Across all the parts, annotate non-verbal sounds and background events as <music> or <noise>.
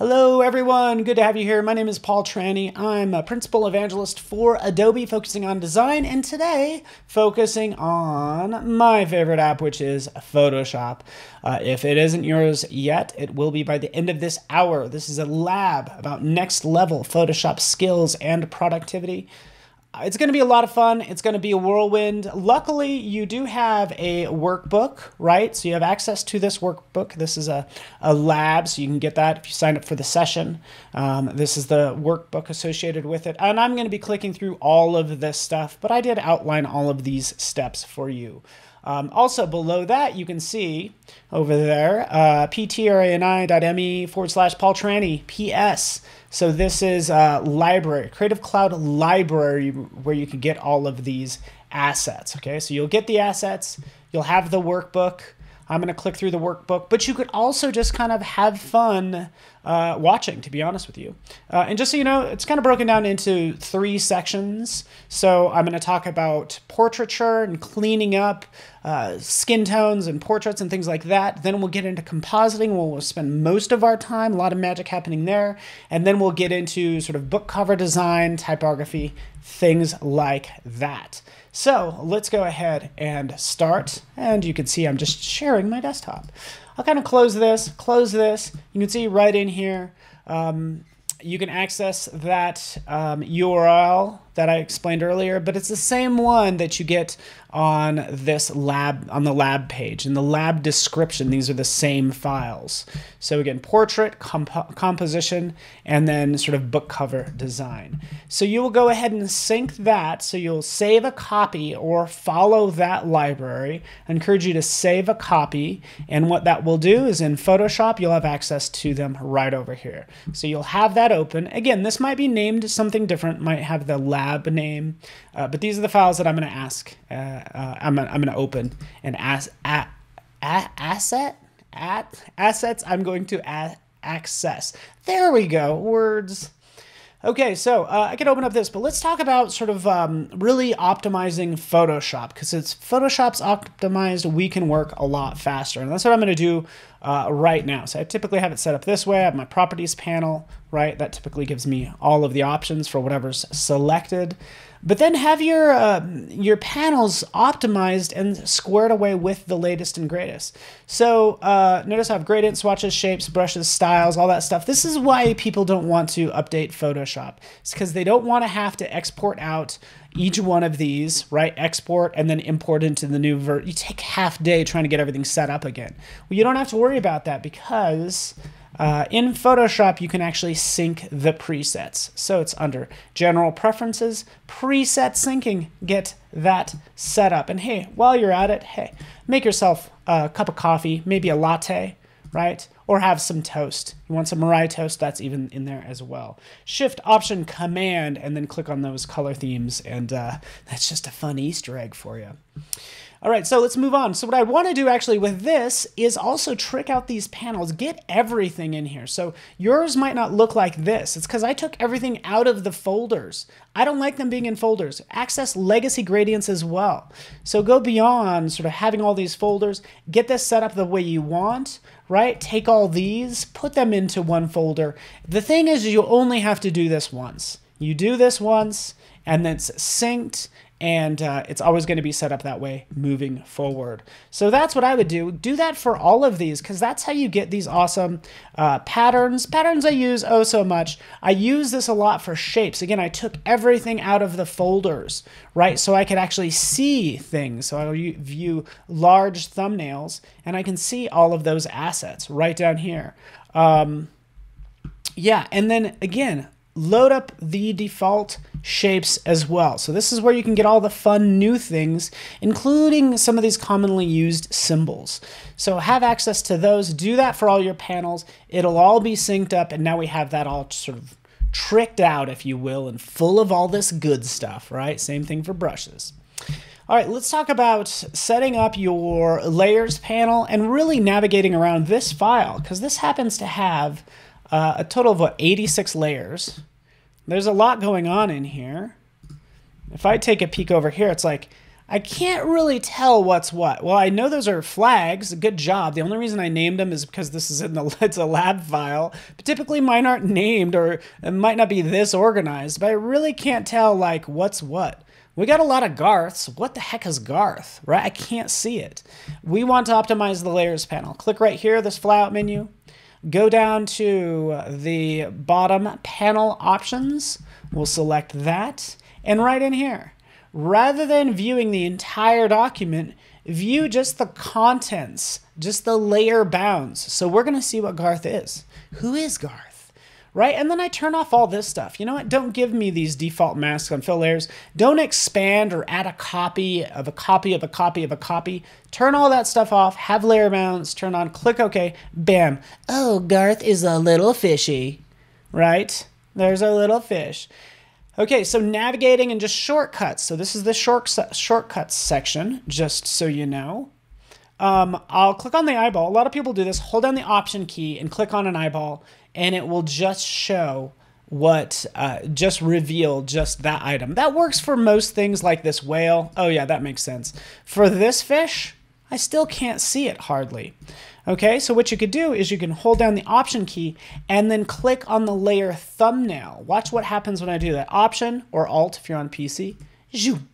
Hello, everyone. Good to have you here. My name is Paul Trani. I'm a principal evangelist for Adobe, focusing on design, and today focusing on my favorite app, which is Photoshop. Uh, if it isn't yours yet, it will be by the end of this hour. This is a lab about next level Photoshop skills and productivity. It's going to be a lot of fun. It's going to be a whirlwind. Luckily, you do have a workbook, right? So you have access to this workbook. This is a, a lab, so you can get that if you sign up for the session. Um, this is the workbook associated with it. And I'm going to be clicking through all of this stuff, but I did outline all of these steps for you. Um, also, below that, you can see over there uh, ptrani.me forward slash Paul Trani, PS. So this is a library, Creative Cloud library, where you can get all of these assets. Okay, so you'll get the assets, you'll have the workbook. I'm going to click through the workbook, but you could also just kind of have fun uh, watching, to be honest with you. Uh, and just so you know, it's kind of broken down into three sections. So I'm going to talk about portraiture and cleaning up uh, skin tones and portraits and things like that. Then we'll get into compositing, where we'll spend most of our time, a lot of magic happening there. And then we'll get into sort of book cover design, typography, things like that. So let's go ahead and start. And you can see I'm just sharing my desktop. I'll kind of close this, close this. You can see right in here, um, you can access that um, URL that I explained earlier, but it's the same one that you get on this lab, on the lab page. In the lab description, these are the same files. So again, portrait, comp composition, and then sort of book cover design. So you will go ahead and sync that. So you'll save a copy or follow that library. I encourage you to save a copy. And what that will do is in Photoshop, you'll have access to them right over here. So you'll have that open. Again, this might be named something different, might have the lab lab name. Uh, but these are the files that I'm going to ask. Uh, uh, I'm, I'm going to open and ask at, asset at assets. I'm going to access. There we go. Words. Okay, so uh, I can open up this, but let's talk about sort of um, really optimizing Photoshop because it's Photoshop's optimized. We can work a lot faster, and that's what I'm going to do uh, right now. So I typically have it set up this way. I have my properties panel, right? That typically gives me all of the options for whatever's selected. But then have your uh, your panels optimized and squared away with the latest and greatest. So uh, notice I have gradient swatches, shapes, brushes, styles, all that stuff. This is why people don't want to update Photoshop. It's because they don't want to have to export out each one of these, right? Export and then import into the new ver. You take half day trying to get everything set up again. Well, you don't have to worry about that because uh, in Photoshop, you can actually sync the presets. So it's under General Preferences, Preset Syncing. Get that set up. And hey, while you're at it, hey, make yourself a cup of coffee, maybe a latte, right? Or have some toast. You want some Mariah toast? That's even in there as well. Shift, Option, Command, and then click on those color themes. And uh, <laughs> that's just a fun Easter egg for you. All right, so let's move on. So what I want to do actually with this is also trick out these panels, get everything in here. So yours might not look like this. It's because I took everything out of the folders. I don't like them being in folders. Access legacy gradients as well. So go beyond sort of having all these folders, get this set up the way you want, right? Take all these, put them into one folder. The thing is you only have to do this once. You do this once, and then it's synced and uh, it's always going to be set up that way moving forward. So that's what I would do. Do that for all of these because that's how you get these awesome uh, patterns. Patterns I use oh so much. I use this a lot for shapes. Again, I took everything out of the folders, right? So I could actually see things. So I'll view large thumbnails and I can see all of those assets right down here. Um, yeah, and then again, load up the default shapes as well. So this is where you can get all the fun new things, including some of these commonly used symbols. So have access to those, do that for all your panels. It'll all be synced up and now we have that all sort of tricked out, if you will, and full of all this good stuff, right? Same thing for brushes. All right, let's talk about setting up your layers panel and really navigating around this file because this happens to have uh, a total of what 86 layers. There's a lot going on in here. If I take a peek over here, it's like I can't really tell what's what. Well, I know those are flags. Good job. The only reason I named them is because this is in the <laughs> it's a lab file. But typically mine aren't named or it might not be this organized. But I really can't tell like what's what. We got a lot of Garths. What the heck is Garth, right? I can't see it. We want to optimize the layers panel. Click right here, this flyout menu. Go down to the bottom panel options. We'll select that. And right in here, rather than viewing the entire document, view just the contents, just the layer bounds. So we're going to see what Garth is. Who is Garth? Right? And then I turn off all this stuff. You know what? Don't give me these default masks on fill layers. Don't expand or add a copy of a copy of a copy of a copy. Turn all that stuff off, have layer bounds, turn on, click OK, bam. Oh, Garth is a little fishy. Right? There's a little fish. Okay, so navigating and just shortcuts. So this is the short shortcuts section, just so you know. Um, I'll click on the eyeball. A lot of people do this. Hold down the Option key and click on an eyeball, and it will just show what, uh, just reveal just that item. That works for most things like this whale. Oh yeah, that makes sense. For this fish, I still can't see it hardly. Okay, so what you could do is you can hold down the Option key and then click on the layer thumbnail. Watch what happens when I do that. Option or Alt if you're on PC. Zoom.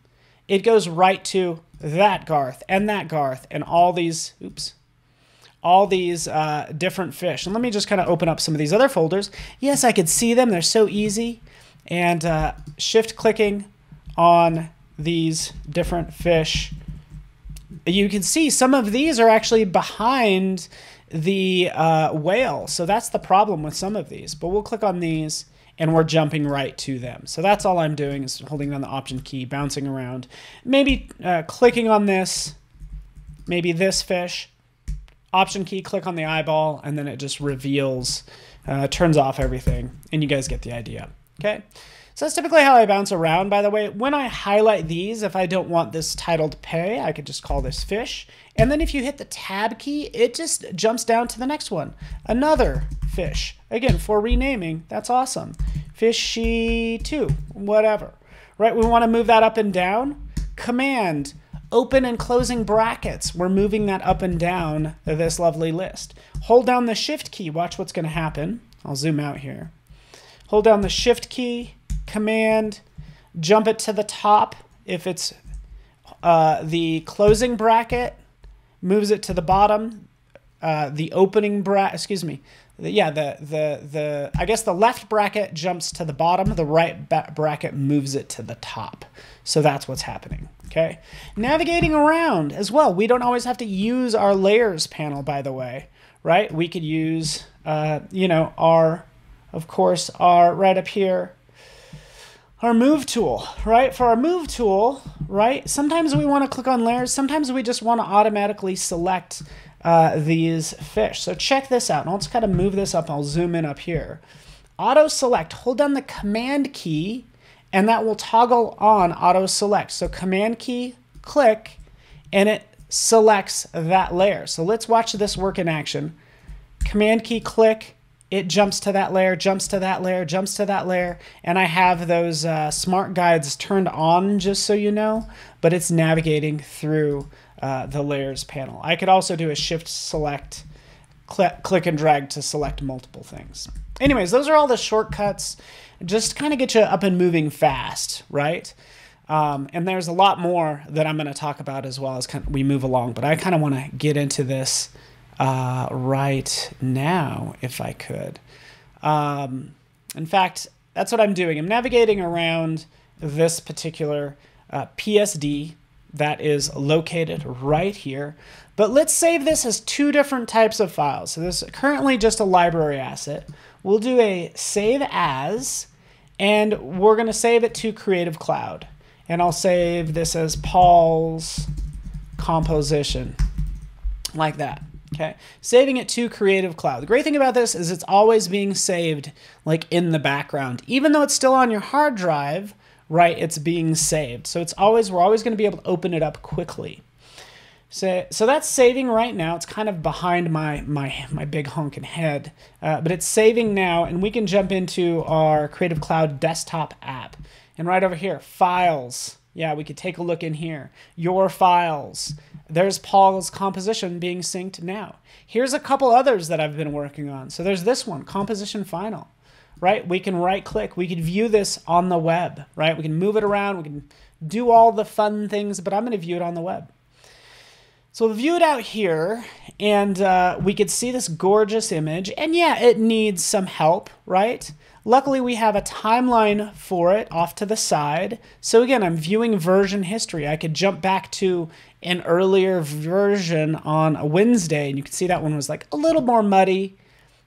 It goes right to that Garth and that Garth and all these, oops, all these uh, different fish. And let me just kind of open up some of these other folders. Yes, I could see them. They're so easy. And uh, shift clicking on these different fish you can see some of these are actually behind the uh, whale. So that's the problem with some of these. But we'll click on these and we're jumping right to them. So that's all I'm doing is holding down the option key, bouncing around, maybe uh, clicking on this, maybe this fish, option key, click on the eyeball, and then it just reveals, uh, turns off everything, and you guys get the idea. Okay. So that's typically how I bounce around, by the way. When I highlight these, if I don't want this title to pay, I could just call this fish. And then if you hit the tab key, it just jumps down to the next one. Another fish. Again, for renaming, that's awesome. Fishy 2, whatever. Right, we want to move that up and down. Command, open and closing brackets. We're moving that up and down this lovely list. Hold down the shift key. Watch what's going to happen. I'll zoom out here. Hold down the shift key command, jump it to the top. If it's uh, the closing bracket, moves it to the bottom. Uh, the opening bracket, excuse me, the, yeah, the, the, the, I guess the left bracket jumps to the bottom, the right bracket moves it to the top. So that's what's happening, okay? Navigating around as well. We don't always have to use our layers panel, by the way, right? We could use, uh, you know, our, of course, are right up here, our move tool, right? For our move tool, right? Sometimes we want to click on layers. Sometimes we just want to automatically select uh, these fish. So check this out. And I'll just kind of move this up. I'll zoom in up here. Auto select, hold down the command key and that will toggle on auto select. So command key, click, and it selects that layer. So let's watch this work in action. Command key, click, it jumps to that layer, jumps to that layer, jumps to that layer, and I have those uh, smart guides turned on just so you know, but it's navigating through uh, the layers panel. I could also do a shift select, cl click and drag to select multiple things. Anyways, those are all the shortcuts, just kind of get you up and moving fast, right? Um, and there's a lot more that I'm going to talk about as well as we move along, but I kind of want to get into this uh, right now if I could. Um, in fact, that's what I'm doing. I'm navigating around this particular uh, PSD that is located right here. But let's save this as two different types of files. So this is currently just a library asset. We'll do a save as, and we're going to save it to Creative Cloud. And I'll save this as Paul's composition, like that. Okay, saving it to Creative Cloud. The great thing about this is it's always being saved like in the background. Even though it's still on your hard drive, right, it's being saved. So it's always, we're always gonna be able to open it up quickly. So, so that's saving right now. It's kind of behind my, my, my big honking head, uh, but it's saving now and we can jump into our Creative Cloud desktop app. And right over here, Files, Yeah, we could take a look in here. Your files. There's Paul's composition being synced now. Here's a couple others that I've been working on. So there's this one, composition final, right? We can right click. We can view this on the web, right? We can move it around. We can do all the fun things, but I'm going to view it on the web. So we'll view it out here, and uh, we could see this gorgeous image. And yeah, it needs some help, right? Luckily, we have a timeline for it off to the side. So again, I'm viewing version history. I could jump back to an earlier version on a Wednesday, and you can see that one was like a little more muddy.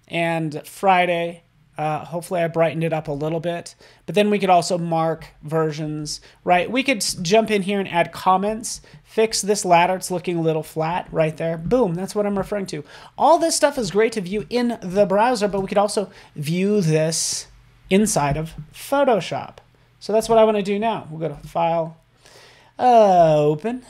And Friday, uh, hopefully, I brightened it up a little bit. But then we could also mark versions, right? We could jump in here and add comments, fix this ladder. It's looking a little flat right there. Boom, that's what I'm referring to. All this stuff is great to view in the browser, but we could also view this inside of Photoshop. So that's what I want to do now. We'll go to File, uh, Open.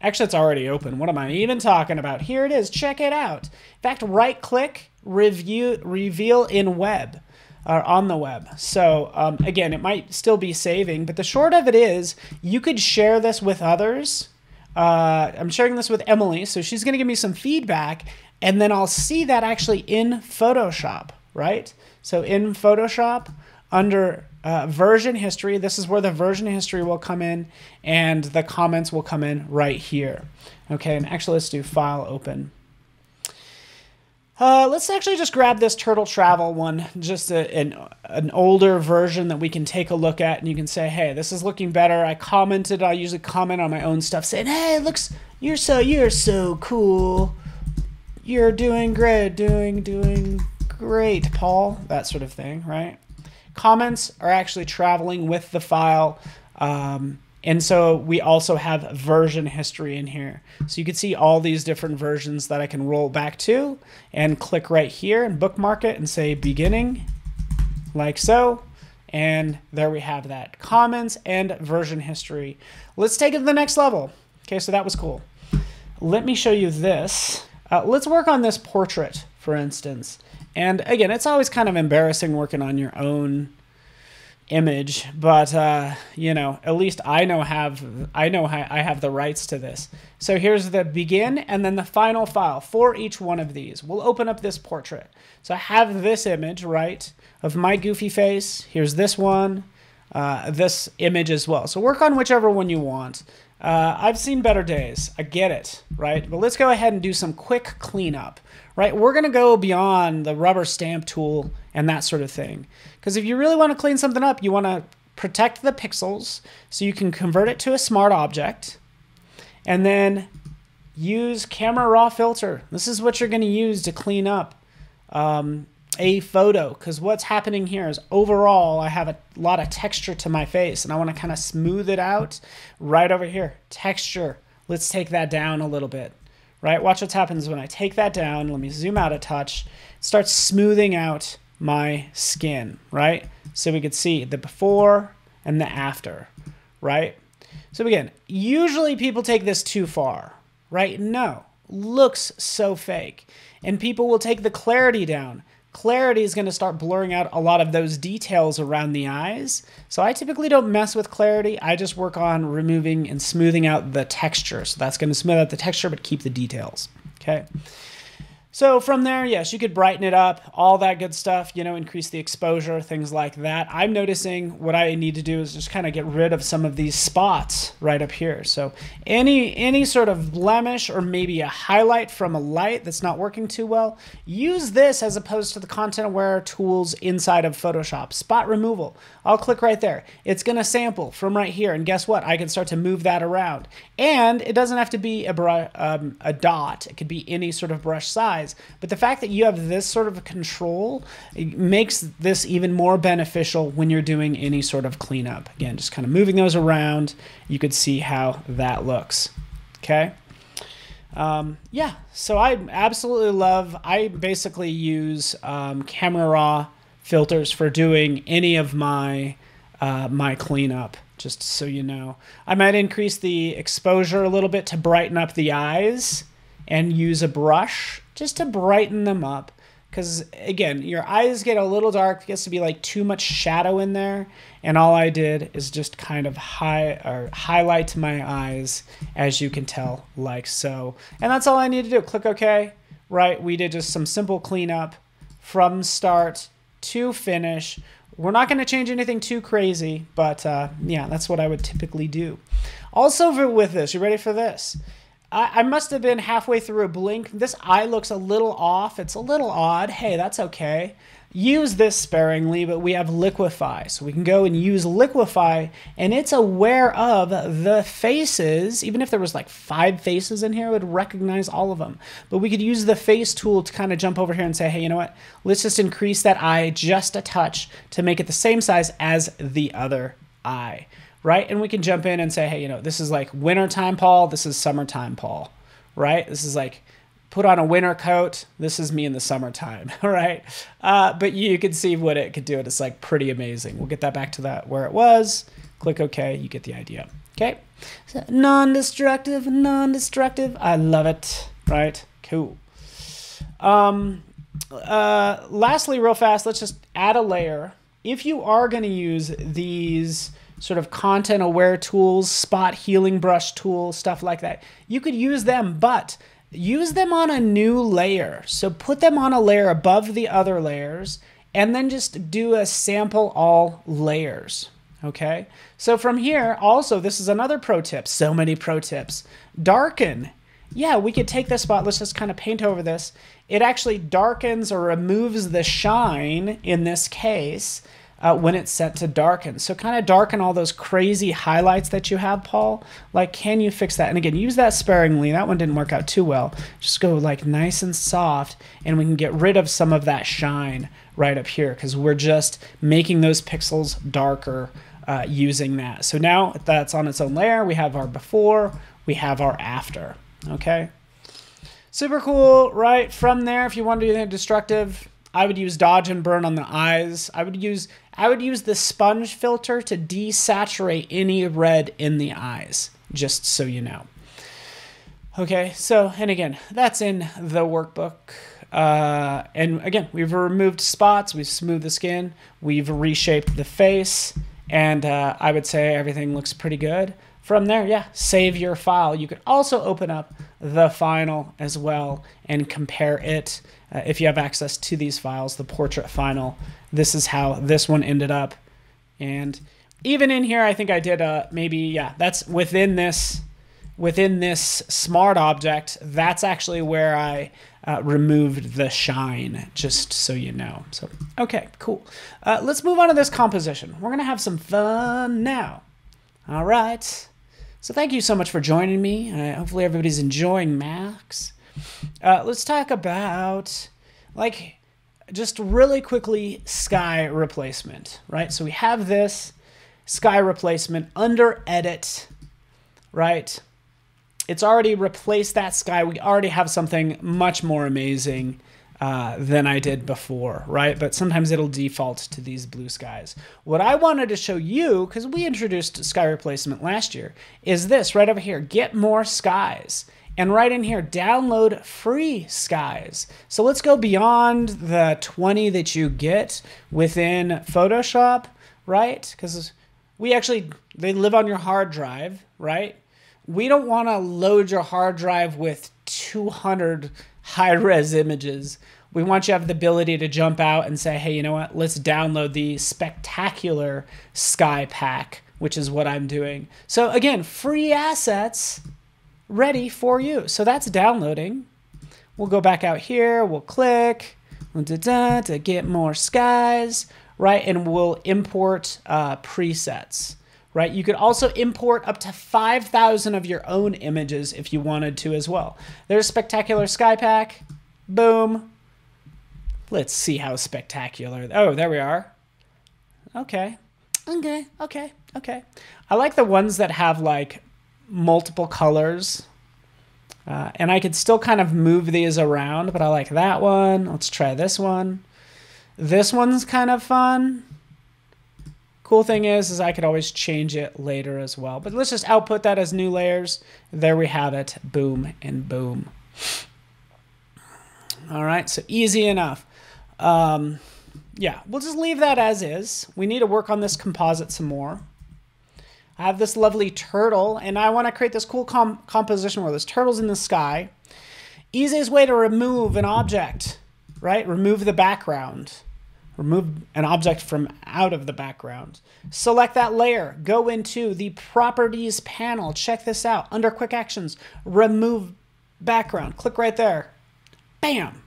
Actually, it's already open. What am I even talking about? Here it is. Check it out. In fact, right-click, review, reveal in web or on the web. So um, again, it might still be saving, but the short of it is you could share this with others. Uh, I'm sharing this with Emily, so she's going to give me some feedback, and then I'll see that actually in Photoshop, right? So in Photoshop, under uh, version history, this is where the version history will come in, and the comments will come in right here. Okay, and actually let's do File Open. Uh, let's actually just grab this Turtle Travel one, just a, an, an older version that we can take a look at, and you can say, hey, this is looking better. I commented, I usually comment on my own stuff saying, hey, looks, you're so, you're so cool. You're doing great, doing, doing great, Paul, that sort of thing, right? Comments are actually traveling with the file. Um, and so we also have version history in here. So you can see all these different versions that I can roll back to and click right here and bookmark it and say beginning, like so. And there we have that. Comments and version history. Let's take it to the next level. Okay, so that was cool. Let me show you this. Uh, let's work on this portrait, for instance. And again, it's always kind of embarrassing working on your own image, but uh, you know, at least I know have I know I have the rights to this. So here's the begin and then the final file for each one of these. We'll open up this portrait. So I have this image, right, of my goofy face. Here's this one, uh, this image as well. So work on whichever one you want. Uh, I've seen better days. I get it, right? But let's go ahead and do some quick cleanup, right? We're going to go beyond the rubber stamp tool and that sort of thing. Because if you really want to clean something up, you want to protect the pixels so you can convert it to a smart object and then use camera raw filter. This is what you're going to use to clean up um, a photo because what's happening here is overall I have a lot of texture to my face and I want to kind of smooth it out right over here. Texture. Let's take that down a little bit. Right? Watch what happens when I take that down. Let me zoom out a touch. It starts smoothing out my skin, right? So we could see the before and the after, right? So again, usually people take this too far, right? No, looks so fake. And people will take the clarity down clarity is going to start blurring out a lot of those details around the eyes. So I typically don't mess with clarity. I just work on removing and smoothing out the texture. So that's going to smooth out the texture, but keep the details. Okay. So from there, yes, you could brighten it up, all that good stuff, you know, increase the exposure, things like that. I'm noticing what I need to do is just kind of get rid of some of these spots right up here. So any any sort of blemish or maybe a highlight from a light that's not working too well, use this as opposed to the content aware tools inside of Photoshop. Spot removal. I'll click right there. It's going to sample from right here. And guess what? I can start to move that around. And it doesn't have to be a, um, a dot. It could be any sort of brush size But the fact that you have this sort of control makes this even more beneficial when you're doing any sort of cleanup. Again, just kind of moving those around, you could see how that looks. Okay. Um, yeah, so I absolutely love, I basically use um, Camera Raw filters for doing any of my uh, my cleanup just so you know. I might increase the exposure a little bit to brighten up the eyes and use a brush just to brighten them up. because again, your eyes get a little dark. It gets to be like too much shadow in there. And all I did is just kind of high or highlight my eyes, as you can tell, like so. And that's all I need to do. Click OK. Right, we did just some simple cleanup from start to finish. We're not going to change anything too crazy, but uh, yeah, that's what I would typically do. Also, with this, you ready for this? I, I must have been halfway through a blink. This eye looks a little off. It's a little odd. Hey, that's okay. Use this sparingly, but we have Liquify. So we can go and use Liquify, and it's aware of the faces. Even if there was like five faces in here, it would recognize all of them. But we could use the face tool to kind of jump over here and say, hey, you know what? Let's just increase that eye just a touch to make it the same size as the other eye right? And we can jump in and say, hey, you know, this is like wintertime Paul, this is summertime Paul, right? This is like put on a winter coat. This is me in the summertime, <laughs> right? Uh, but you can see what it could do. It's like pretty amazing. We'll get that back to that where it was. Click OK. You get the idea. Okay. So non-destructive, non-destructive. I love it. Right. Cool. Um, uh, lastly, real fast, let's just add a layer. If you are going to use these sort of content aware tools, spot healing brush tools, stuff like that. You could use them, but use them on a new layer. So put them on a layer above the other layers and then just do a sample all layers. Okay. So from here, also, this is another pro tip. So many pro tips. Darken. Yeah, we could take this spot. Let's just kind of paint over this. It actually darkens or removes the shine in this case uh, when it's set to darken. So kind of darken all those crazy highlights that you have, Paul. Like, can you fix that? And again, use that sparingly. That one didn't work out too well. Just go like nice and soft, and we can get rid of some of that shine right up here because we're just making those pixels darker uh, using that. So now that's on its own layer. We have our before, we have our after. Okay. Super cool, right? From there, if you want to do anything destructive, I would use dodge and burn on the eyes. I would use I would use the sponge filter to desaturate any red in the eyes, just so you know. Okay, so, and again, that's in the workbook. Uh, and again, we've removed spots, we've smoothed the skin, we've reshaped the face, and uh, I would say everything looks pretty good. From there, yeah, save your file. You could also open up the final as well and compare it uh, if you have access to these files, the portrait final. This is how this one ended up. And even in here, I think I did a maybe, yeah, that's within this within this smart object, that's actually where I uh, removed the shine, just so you know. So, okay, cool. Uh, let's move on to this composition. We're to have some fun now. All right. So thank you so much for joining me. Uh, hopefully everybody's enjoying Max. Uh, let's talk about, like, just really quickly sky replacement, right? So we have this sky replacement under edit, right? It's already replaced that sky. We already have something much more amazing uh, than I did before, right? But sometimes it'll default to these blue skies. What I wanted to show you, because we introduced sky replacement last year, is this right over here, get more skies. And right in here, download free skies. So let's go beyond the 20 that you get within Photoshop, right? Because we actually, they live on your hard drive, right? We don't want to load your hard drive with 200 high res images. We want you to have the ability to jump out and say, hey, you know what? Let's download the spectacular Sky Pack, which is what I'm doing. So, again, free assets ready for you. So that's downloading. We'll go back out here, we'll click to get more skies, right? And we'll import uh, presets, right? You could also import up to 5,000 of your own images if you wanted to as well. There's Spectacular Sky Pack. Boom. Let's see how spectacular. Oh, there we are. Okay. Okay, okay, okay. I like the ones that have like multiple colors. Uh, and I could still kind of move these around, but I like that one. Let's try this one. This one's kind of fun. Cool thing is, is I could always change it later as well. But let's just output that as new layers. There we have it. Boom and boom. All right, so easy enough. um, yeah, we'll just leave that as is. We need to work on this composite some more. I have this lovely turtle, and I want to create this cool com composition where this turtle's in the sky. Easiest way to remove an object, right? Remove the background. Remove an object from out of the background. Select that layer. Go into the Properties panel. Check this out. Under Quick Actions, Remove Background. Click right there. Bam!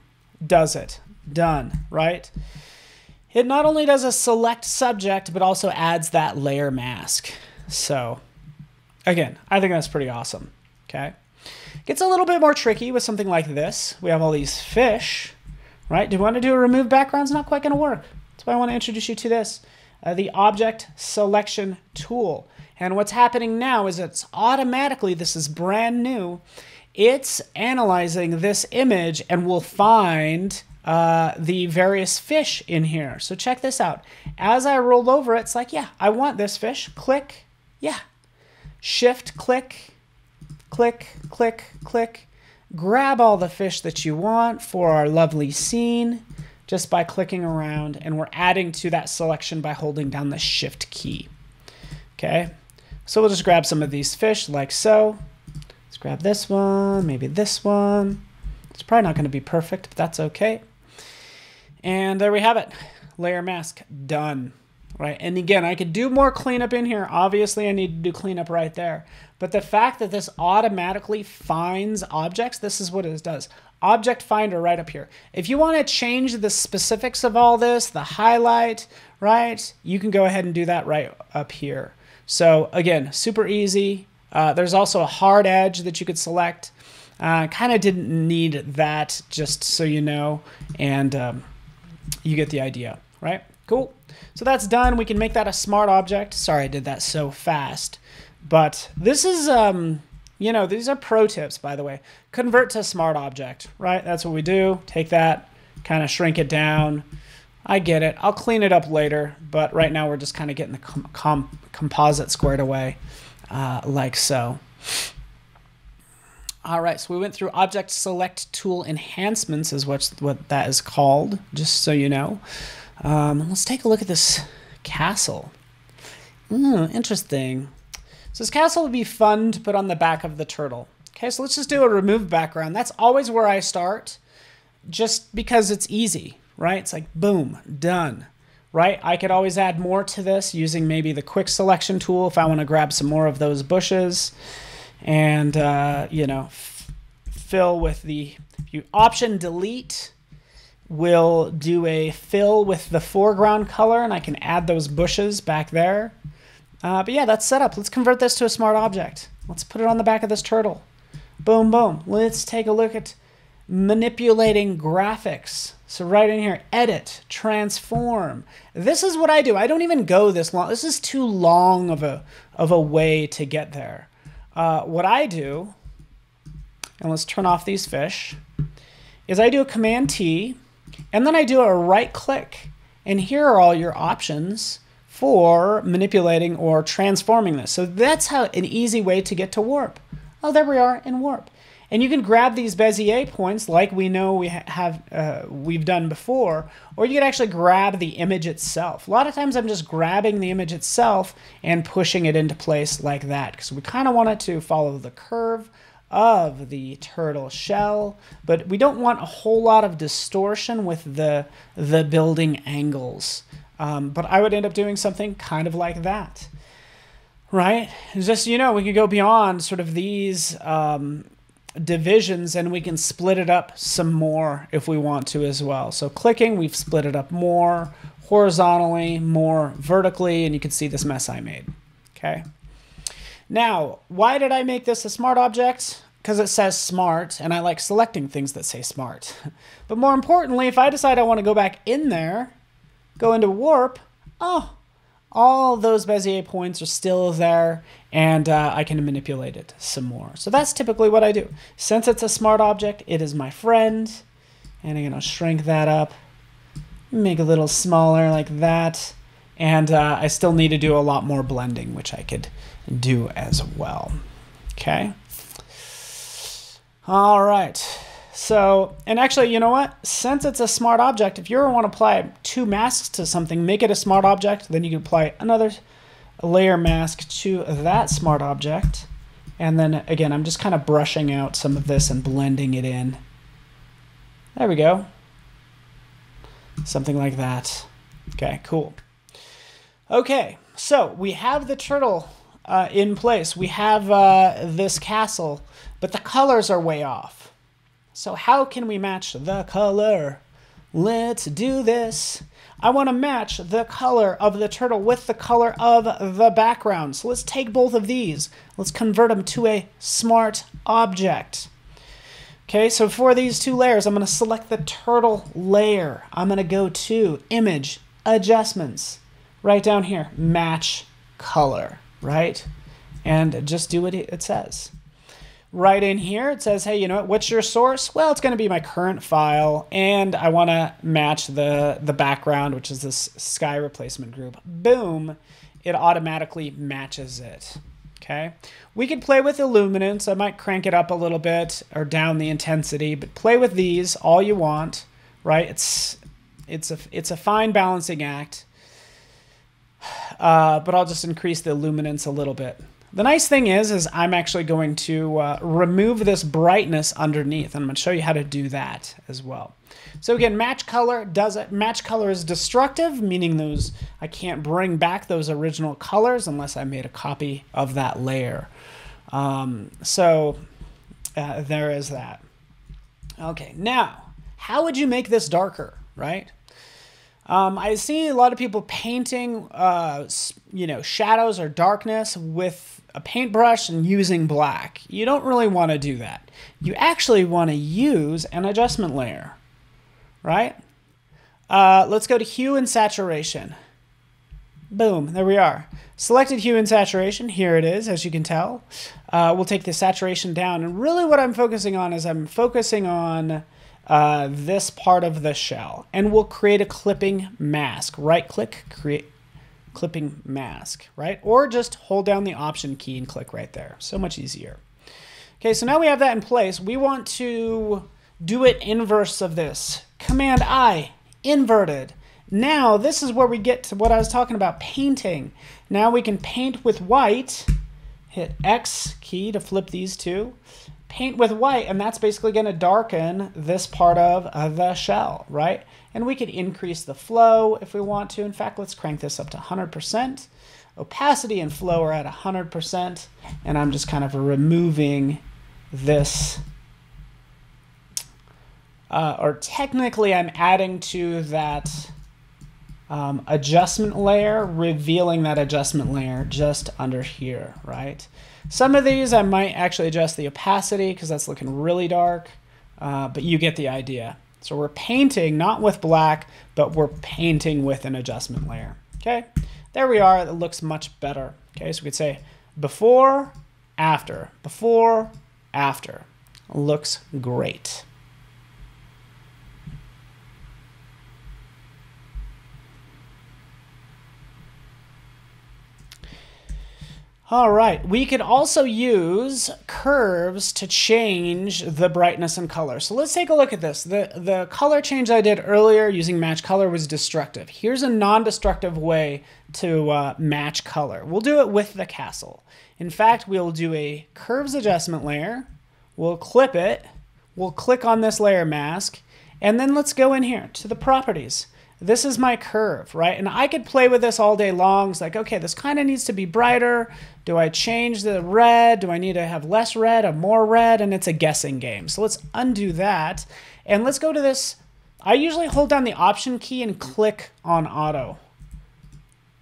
Does it. Done, right? It not only does a select subject, but also adds that layer mask. So, again, I think that's pretty awesome. Okay. Gets a little bit more tricky with something like this. We have all these fish, right? Do we want to do a remove background? It's not quite going to work. That's why I want to introduce you to this, uh, the object selection tool. And what's happening now is it's automatically, this is brand new, it's analyzing this image and will find uh, the various fish in here. So check this out. As I roll over, it's like, yeah, I want this fish. Click, yeah. Shift, click, click, click, click. Grab all the fish that you want for our lovely scene just by clicking around. And we're adding to that selection by holding down the shift key. Okay, so we'll just grab some of these fish like so. Let's grab this one, maybe this one. It's probably not going to be perfect, but that's okay. And there we have it. Layer mask done right? And again, I could do more cleanup in here. Obviously, I need to do cleanup right there. But the fact that this automatically finds objects, this is what it does. Object Finder right up here. If you want to change the specifics of all this, the highlight, right, you can go ahead and do that right up here. So again, super easy. Uh, there's also a hard edge that you could select. Uh, kind of didn't need that, just so you know, and um, you get the idea, right? Cool. So that's done. We can make that a smart object. Sorry, I did that so fast. But this is, um, you know, these are pro tips, by the way. Convert to smart object, right? That's what we do. Take that, kind of shrink it down. I get it. I'll clean it up later, but right now we're just kind of getting the com com composite squared away uh, like so. All right, so we went through object select tool enhancements is what, what that is called, just so you know. Um, let's take a look at this castle. Mm, interesting. So this castle would be fun to put on the back of the turtle. Okay, so let's just do a remove background. That's always where I start, just because it's easy, right? It's like, boom, done, right? I could always add more to this using maybe the quick selection tool if I want to grab some more of those bushes and, uh, you know, fill with the, you option delete, will do a fill with the foreground color and I can add those bushes back there. Uh, but yeah, that's set up. Let's convert this to a smart object. Let's put it on the back of this turtle. Boom, boom. Let's take a look at manipulating graphics. So right in here, edit, transform. This is what I do. I don't even go this long. This is too long of a, of a way to get there. Uh, what I do, and let's turn off these fish, is I do a Command T, and then I do a right click. And here are all your options for manipulating or transforming this. So that's how an easy way to get to warp. Oh, there we are in warp. And you can grab these Bezier points like we know we have uh, we've done before, or you can actually grab the image itself. A lot of times I'm just grabbing the image itself and pushing it into place like that because we kind of want it to follow the curve of the turtle shell, but we don't want a whole lot of distortion with the, the building angles. Um, but I would end up doing something kind of like that, right? Just, you know, we can go beyond sort of these um, divisions and we can split it up some more if we want to as well. So clicking, we've split it up more horizontally, more vertically, and you can see this mess I made, okay? Now, why did I make this a smart object? Because it says smart, and I like selecting things that say smart. <laughs> but more importantly, if I decide I want to go back in there, go into warp, oh, all those Bezier points are still there, and uh, I can manipulate it some more. So that's typically what I do. Since it's a smart object, it is my friend, and I'm going to shrink that up, make a little smaller like that, and uh, I still need to do a lot more blending, which I could do as well. Okay. All right. So, and actually, you know what? Since it's a smart object, if you ever want to apply two masks to something, make it a smart object, then you can apply another layer mask to that smart object. And then again, I'm just kind of brushing out some of this and blending it in. There we go. Something like that. Okay, cool. Okay, so we have the turtle uh, in place. We have uh, this castle, but the colors are way off. So how can we match the color? Let's do this. I want to match the color of the turtle with the color of the background. So let's take both of these. Let's convert them to a smart object. Okay, so for these two layers, I'm going to select the turtle layer. I'm going to go to Image, Adjustments, right down here, Match Color, right? And just do what it says right in here, it says, hey, you know what, what's your source? Well, it's going to be my current file, and I want to match the, the background, which is this sky replacement group. Boom, it automatically matches it. Okay, we could play with illuminance. I might crank it up a little bit or down the intensity, but play with these all you want, right? It's it's a it's a fine balancing act. Uh, but I'll just increase the luminance a little bit. The nice thing is, is I'm actually going to uh, remove this brightness underneath. And I'm going to show you how to do that as well. So again, match color does it. Match color is destructive, meaning those I can't bring back those original colors unless I made a copy of that layer. Um, so uh, there is that. Okay, now how would you make this darker, right? Um, I see a lot of people painting, uh, you know, shadows or darkness with a paintbrush and using black. You don't really want to do that. You actually want to use an adjustment layer, right? Uh, let's go to hue and saturation. Boom, there we are. Selected hue and saturation, here it is, as you can tell. Uh, we'll take the saturation down, and really what I'm focusing on is I'm focusing on uh, this part of the shell, and we'll create a clipping mask. Right click, create clipping mask, right? Or just hold down the option key and click right there. So much easier. Okay, so now we have that in place. We want to do it inverse of this. Command I, inverted. Now, this is where we get to what I was talking about, painting. Now we can paint with white, hit X key to flip these two, paint with white, and that's basically gonna darken this part of uh, the shell, right? And we could increase the flow if we want to. In fact, let's crank this up to 100%. Opacity and flow are at 100%. And I'm just kind of removing this. Uh, or technically, I'm adding to that um, adjustment layer, revealing that adjustment layer just under here, right? Some of these I might actually adjust the opacity because that's looking really dark, uh, but you get the idea. So we're painting not with black, but we're painting with an adjustment layer. Okay, there we are. It looks much better. Okay, so we could say before, after, before, after. Looks great. All right, we could also use curves to change the brightness and color. So let's take a look at this. The, the color change I did earlier using match color was destructive. Here's a non-destructive way to uh, match color. We'll do it with the castle. In fact, we'll do a curves adjustment layer. We'll clip it. We'll click on this layer mask. And then let's go in here to the properties this is my curve, right? And I could play with this all day long. It's like, okay, this kind of needs to be brighter. Do I change the red? Do I need to have less red or more red? And it's a guessing game. So let's undo that. And let's go to this. I usually hold down the option key and click on auto.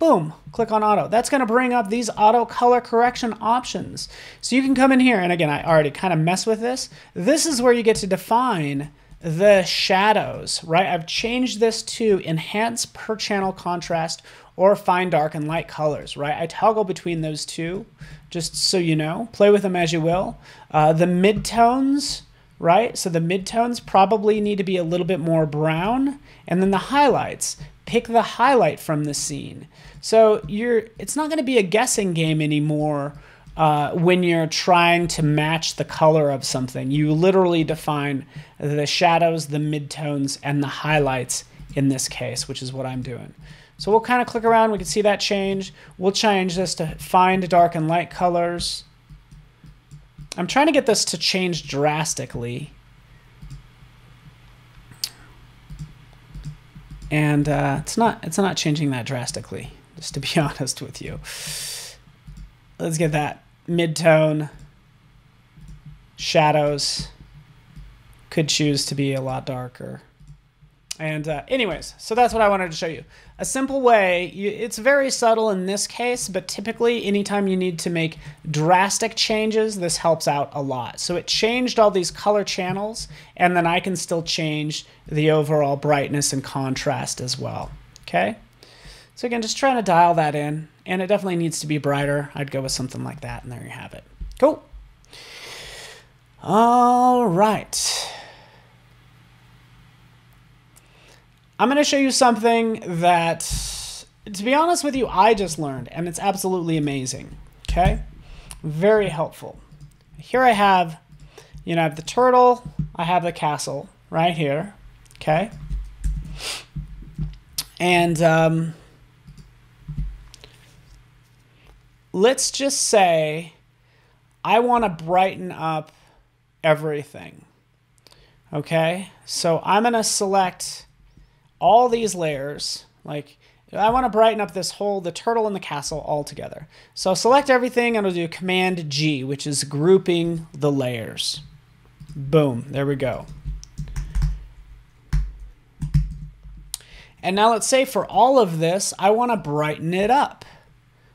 Boom, click on auto. That's gonna bring up these auto color correction options. So you can come in here, and again, I already kind of mess with this. This is where you get to define the shadows, right? I've changed this to enhance per channel contrast or find dark and light colors, right? I toggle between those two, just so you know. Play with them as you will. Uh, the midtones, right? So the midtones probably need to be a little bit more brown. And then the highlights, pick the highlight from the scene. So you're, it's not gonna be a guessing game anymore uh, when you're trying to match the color of something. You literally define the shadows, the midtones, and the highlights in this case, which is what I'm doing. So we'll kind of click around. We can see that change. We'll change this to find dark and light colors. I'm trying to get this to change drastically. And uh, it's not it's not changing that drastically, just to be <laughs> honest with you. Let's get that mid-tone shadows could choose to be a lot darker. And uh, anyways, so that's what I wanted to show you. A simple way, you, it's very subtle in this case, but typically anytime you need to make drastic changes, this helps out a lot. So it changed all these color channels, and then I can still change the overall brightness and contrast as well, okay? So again, just trying to dial that in, and it definitely needs to be brighter. I'd go with something like that, and there you have it. Cool. All right. I'm going to show you something that, to be honest with you, I just learned, and it's absolutely amazing. Okay? Very helpful. Here I have, you know, I have the turtle, I have the castle right here. Okay? And um, let's just say I want to brighten up everything. Okay? So I'm going to select all these layers, like I want to brighten up this whole, the turtle and the castle all together. So select everything and I'll do Command G, which is grouping the layers. Boom, there we go. And now let's say for all of this, I want to brighten it up.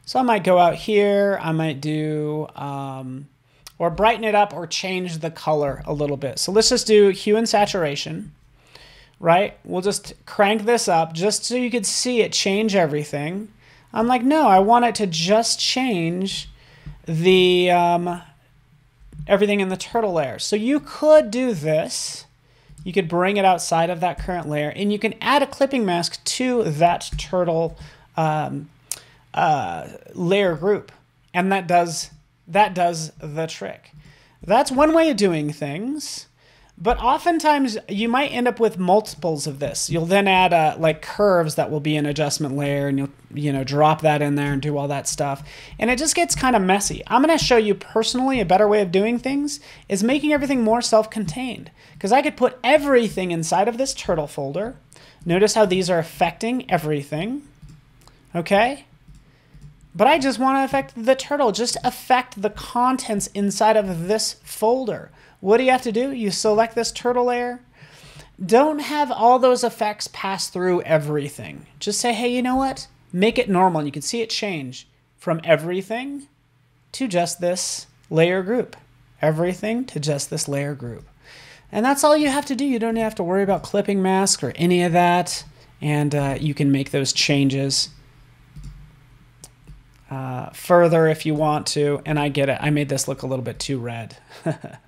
So I might go out here, I might do, um, or brighten it up or change the color a little bit. So let's just do hue and saturation right? We'll just crank this up just so you could see it change everything. I'm like, no, I want it to just change the um, everything in the turtle layer. So you could do this. You could bring it outside of that current layer, and you can add a clipping mask to that turtle um, uh, layer group, and that does that does the trick. That's one way of doing things. But oftentimes you might end up with multiples of this. You'll then add uh, like curves that will be an adjustment layer and you'll, you know, drop that in there and do all that stuff. And it just gets kind of messy. I'm going to show you personally a better way of doing things is making everything more self-contained. Because I could put everything inside of this turtle folder. Notice how these are affecting everything. Okay? But I just want to affect the turtle. Just affect the contents inside of this folder. What do you have to do? You select this turtle layer. Don't have all those effects pass through everything. Just say, hey, you know what? Make it normal. And You can see it change from everything to just this layer group. Everything to just this layer group. And that's all you have to do. You don't have to worry about clipping mask or any of that. And uh, you can make those changes uh, further if you want to. And I get it. I made this look a little bit too red. <laughs>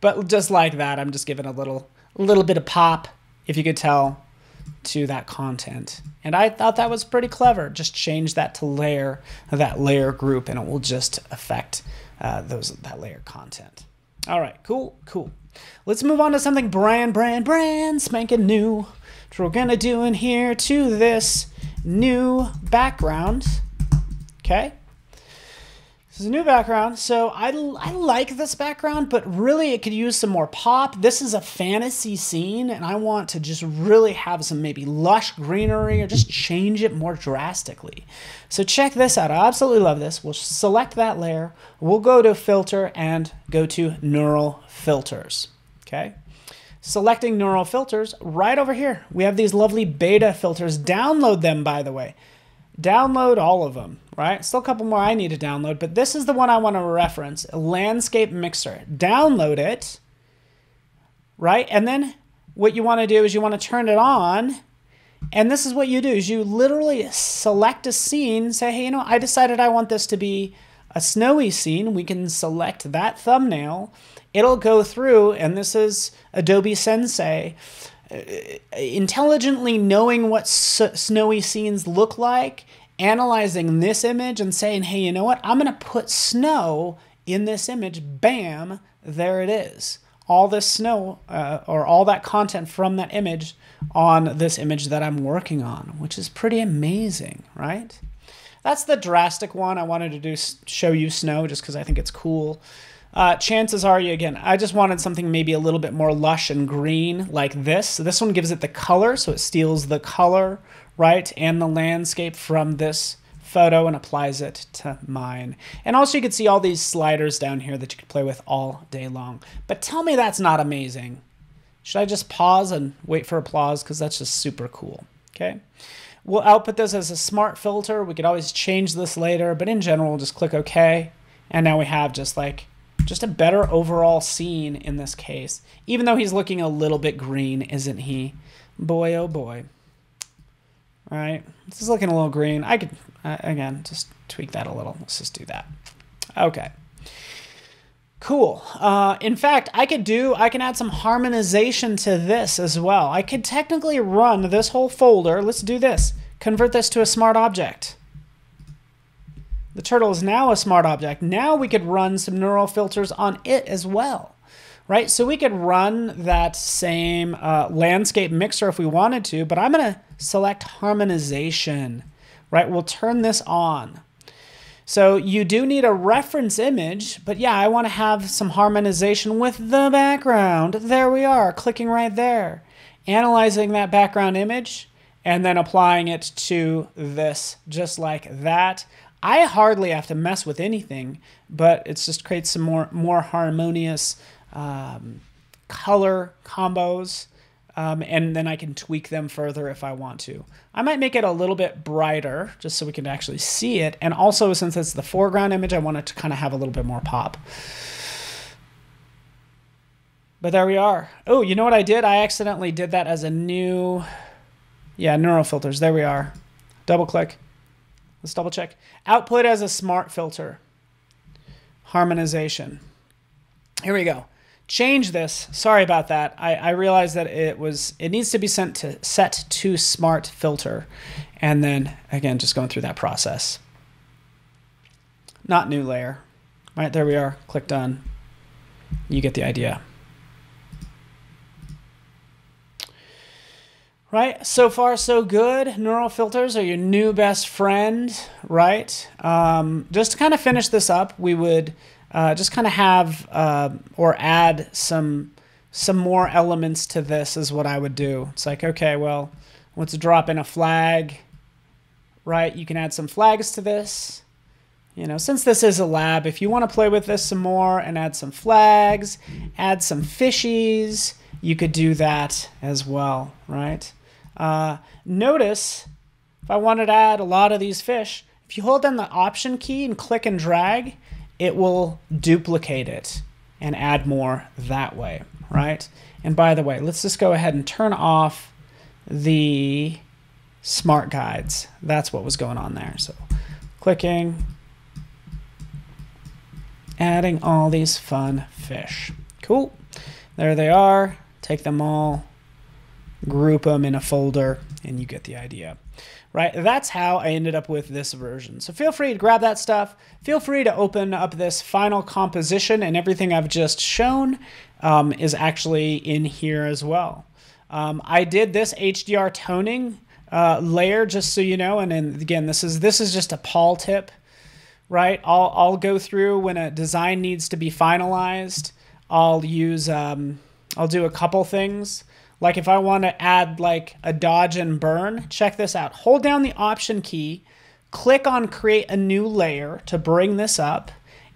But just like that, I'm just giving a little, little bit of pop, if you could tell, to that content. And I thought that was pretty clever. Just change that to layer, that layer group, and it will just affect uh, those that layer content. All right, cool, cool. Let's move on to something brand, brand, brand spanking new. Which we're gonna do in here to this new background. Okay. This is a new background, so I, I like this background, but really it could use some more pop. This is a fantasy scene, and I want to just really have some maybe lush greenery or just change it more drastically. So check this out. I absolutely love this. We'll select that layer. We'll go to Filter and go to Neural Filters. Okay. Selecting Neural Filters, right over here, we have these lovely beta filters. Download them, by the way. Download all of them right? Still a couple more I need to download, but this is the one I want to reference, Landscape Mixer. Download it, right? And then what you want to do is you want to turn it on, and this is what you do, is you literally select a scene, say, hey, you know, I decided I want this to be a snowy scene. We can select that thumbnail. It'll go through, and this is Adobe Sensei, intelligently knowing what snowy scenes look like analyzing this image and saying, hey, you know what? I'm going to put snow in this image. Bam, there it is. All this snow uh, or all that content from that image on this image that I'm working on, which is pretty amazing, right? That's the drastic one. I wanted to do show you snow just because I think it's cool. Uh, chances are you again, I just wanted something maybe a little bit more lush and green like this. So this one gives it the color, so it steals the color, right, and the landscape from this photo and applies it to mine. And also you can see all these sliders down here that you could play with all day long. But tell me that's not amazing. Should I just pause and wait for applause? Because that's just super cool, okay? We'll output this as a smart filter. We could always change this later, but in general, we'll just click OK. And now we have just like, just a better overall scene in this case. Even though he's looking a little bit green, isn't he? Boy, oh boy. All right, this is looking a little green. I could, uh, again, just tweak that a little. Let's just do that. Okay. Cool. Uh, in fact, I could do, I can add some harmonization to this as well. I could technically run this whole folder. Let's do this. Convert this to a smart object. The turtle is now a smart object. Now we could run some neural filters on it as well, right? So we could run that same uh, landscape mixer if we wanted to, but I'm going to select harmonization, right? We'll turn this on. So you do need a reference image, but yeah, I want to have some harmonization with the background. There we are, clicking right there. Analyzing that background image and then applying it to this just like that. I hardly have to mess with anything, but it just creates some more, more harmonious um, color combos um, and then I can tweak them further if I want to. I might make it a little bit brighter just so we can actually see it. And also, since it's the foreground image, I want it to kind of have a little bit more pop. But there we are. Oh, you know what I did? I accidentally did that as a new, yeah, neural filters. There we are. Double click. Let's double check. Output as a smart filter. Harmonization. Here we go change this. Sorry about that. I, I realized that it was it needs to be sent to set to smart filter. And then again, just going through that process. Not new layer. All right, there we are. Click done. You get the idea. Right, so far so good. Neural filters are your new best friend, right? Um, just to kind of finish this up, we would uh, just kind of have uh, or add some some more elements to this is what I would do. It's like, okay, well, let's drop in a flag, right? You can add some flags to this. You know, since this is a lab, if you want to play with this some more and add some flags, add some fishies, you could do that as well, right? Uh, notice if I wanted to add a lot of these fish, if you hold down the Option key and click and drag, it will duplicate it and add more that way, right? And by the way, let's just go ahead and turn off the smart guides. That's what was going on there. So clicking, adding all these fun fish. Cool. There they are. Take them all, group them in a folder, and you get the idea right? That's how I ended up with this version. So feel free to grab that stuff. Feel free to open up this final composition and everything I've just shown um, is actually in here as well. Um, I did this HDR toning uh, layer just so you know, and then again, this is this is just a Paul tip, right? I'll I'll go through when a design needs to be finalized. I'll use um, I'll do a couple things. Like if I want to add like a dodge and burn, check this out. Hold down the option key, click on create a new layer to bring this up,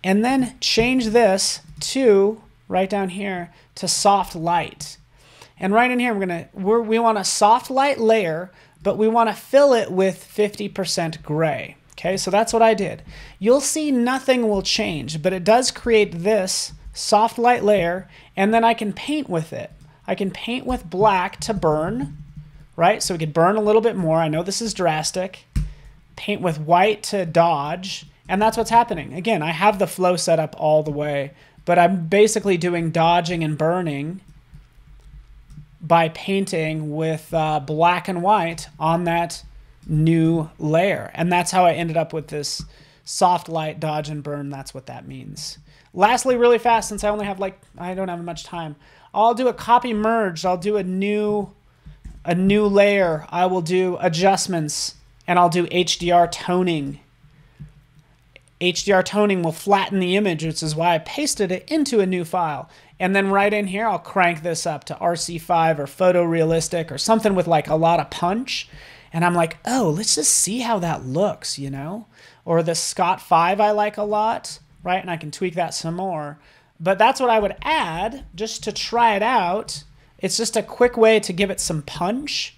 and then change this to right down here to soft light. And right in here, we're gonna we're, we want a soft light layer, but we want to fill it with 50% gray. Okay, so that's what I did. You'll see nothing will change, but it does create this soft light layer, and then I can paint with it. I can paint with black to burn, right? So we could burn a little bit more. I know this is drastic. Paint with white to dodge, and that's what's happening. Again, I have the flow set up all the way, but I'm basically doing dodging and burning by painting with uh, black and white on that new layer. And that's how I ended up with this soft light dodge and burn. That's what that means. Lastly, really fast, since I only have like, I don't have much time, I'll do a copy merge. I'll do a new, a new layer. I will do adjustments and I'll do HDR toning. HDR toning will flatten the image, which is why I pasted it into a new file. And then right in here, I'll crank this up to RC5 or photorealistic or something with like a lot of punch. And I'm like, oh, let's just see how that looks, you know? Or the Scott 5 I like a lot, right? And I can tweak that some more. But that's what I would add just to try it out. It's just a quick way to give it some punch.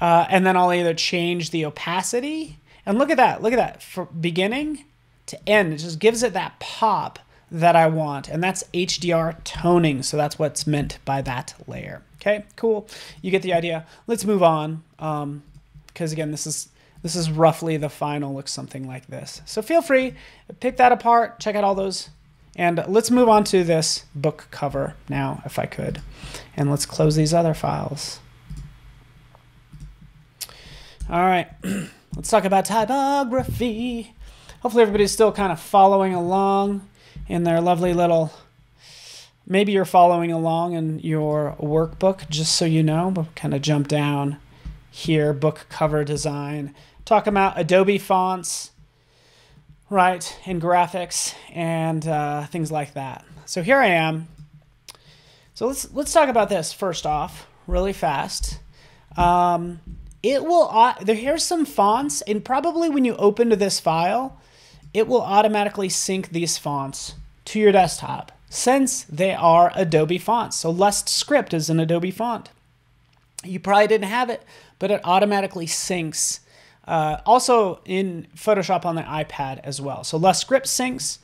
Uh, and then I'll either change the opacity. And look at that. Look at that. For beginning to end, it just gives it that pop that I want. And that's HDR toning. So that's what's meant by that layer. Okay, cool. You get the idea. Let's move on. Um, because again, this is this is roughly the final looks something like this. So feel free, pick that apart, check out all those. And let's move on to this book cover now, if I could. And let's close these other files. All right, <clears throat> let's talk about typography. Hopefully everybody's still kind of following along in their lovely little, maybe you're following along in your workbook, just so you know, but kind of jump down here, book cover design. Talk about Adobe fonts, right, and graphics and uh, things like that. So here I am. So let's let's talk about this first off, really fast. Um, it will there here's some fonts, and probably when you open to this file, it will automatically sync these fonts to your desktop since they are Adobe fonts. So Lust Script is an Adobe font. You probably didn't have it, but it automatically syncs. Uh, also in Photoshop on the iPad as well. So Lust Script syncs,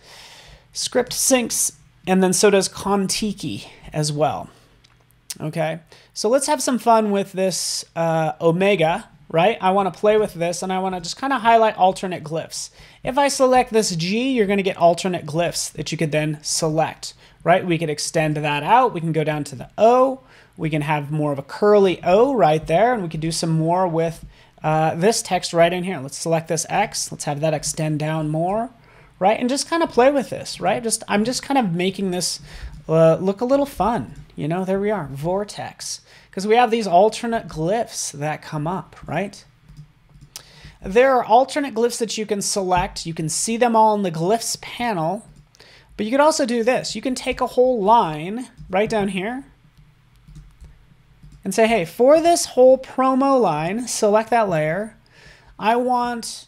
Script syncs, and then so does Contiki as well. Okay, so let's have some fun with this uh, Omega, right? I want to play with this and I want to just kind of highlight alternate glyphs. If I select this G, you're going to get alternate glyphs that you could then select, right? We could extend that out. We can go down to the O. We can have more of a curly O right there, and we can do some more with uh, this text right in here. Let's select this X. Let's have that extend down more, right? And just kind of play with this, right? Just I'm just kind of making this uh, look a little fun. You know, there we are, vortex. Because we have these alternate glyphs that come up, right? There are alternate glyphs that you can select. You can see them all in the glyphs panel. But you could also do this. You can take a whole line right down here and say, hey, for this whole promo line, select that layer. I want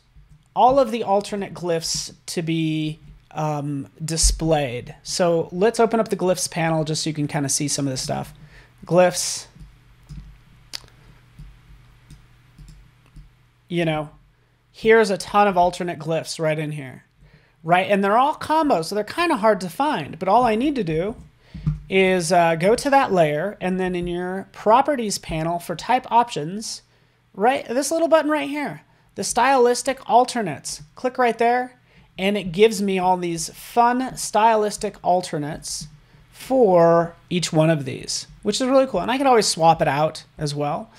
all of the alternate glyphs to be um, displayed. So let's open up the glyphs panel just so you can kind of see some of this stuff. Glyphs. You know, here's a ton of alternate glyphs right in here. Right, and they're all combos, so they're kind of hard to find. But all I need to do is uh, go to that layer and then in your properties panel for type options, right, this little button right here, the stylistic alternates. Click right there and it gives me all these fun stylistic alternates for each one of these, which is really cool. And I can always swap it out as well.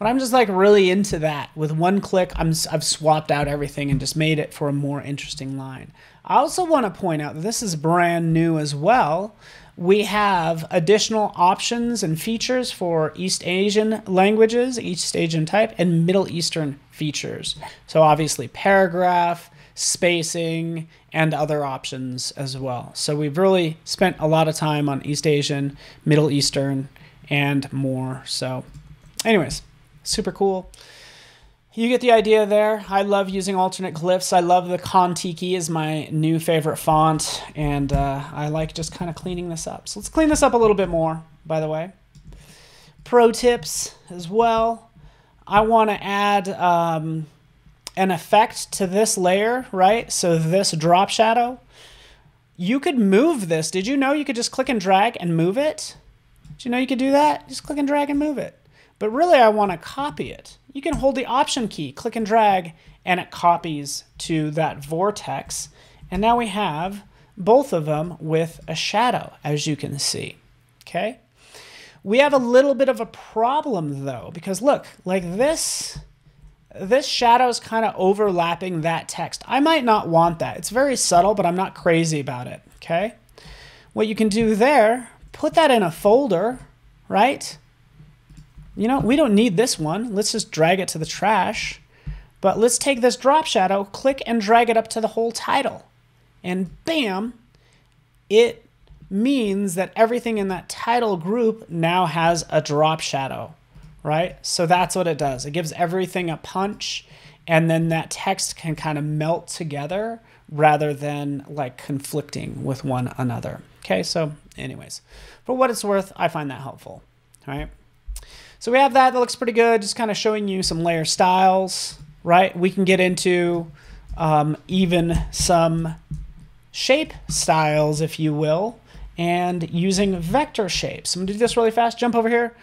But I'm just like really into that. With one click, I'm, I've swapped out everything and just made it for a more interesting line. I also want to point out that this is brand new as well we have additional options and features for East Asian languages, East Asian type, and Middle Eastern features. So obviously paragraph, spacing, and other options as well. So we've really spent a lot of time on East Asian, Middle Eastern, and more. So anyways, super cool. You get the idea there. I love using alternate glyphs. I love the Contiki is my new favorite font, and uh, I like just kind of cleaning this up. So let's clean this up a little bit more, by the way. Pro tips as well. I want to add um, an effect to this layer, right? So this drop shadow. You could move this. Did you know you could just click and drag and move it? Did you know you could do that? Just click and drag and move it. But really, I want to copy it you can hold the Option key, click and drag, and it copies to that vortex. And now we have both of them with a shadow, as you can see. Okay? We have a little bit of a problem though, because look, like this, this shadow is kind of overlapping that text. I might not want that. It's very subtle, but I'm not crazy about it, okay? What you can do there, put that in a folder, right? You know, we don't need this one. Let's just drag it to the trash. But let's take this drop shadow, click and drag it up to the whole title. And bam, it means that everything in that title group now has a drop shadow right? So that's what it does. It gives everything a punch, and then that text can kind of melt together rather than like conflicting with one another. Okay, so, anyways, for what it's worth, I find that helpful, right? So we have that. That looks pretty good. Just kind of showing you some layer styles, right? We can get into um, even some shape styles, if you will, and using vector shapes. I'm gonna do this really fast. Jump over here.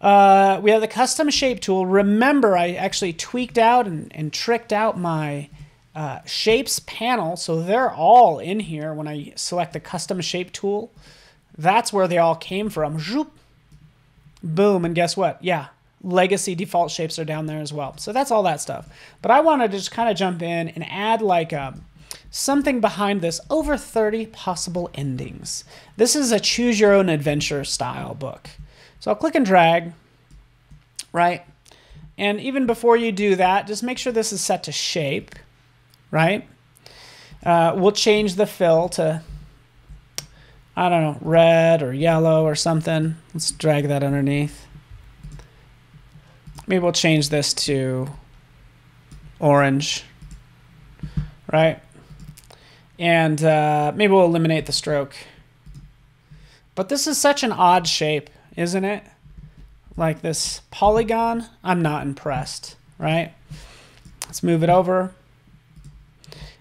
Uh, we have the custom shape tool. Remember, I actually tweaked out and, and tricked out my uh, shapes panel. So they're all in here when I select the custom shape tool. That's where they all came from. Zoop. Boom. And guess what? Yeah, legacy default shapes are down there as well. So that's all that stuff. But I want to just kind of jump in and add like a, um, something behind this over 30 possible endings. This is a choose your own adventure style book. So I'll click and drag, right? And even before you do that, just make sure this is set to shape, right? Uh, we'll change the fill to, I don't know, red or yellow or something. Let's drag that underneath. Maybe we'll change this to orange, right? And uh, maybe we'll eliminate the stroke. But this is such an odd shape isn't it? Like this polygon, I'm not impressed, right? Let's move it over.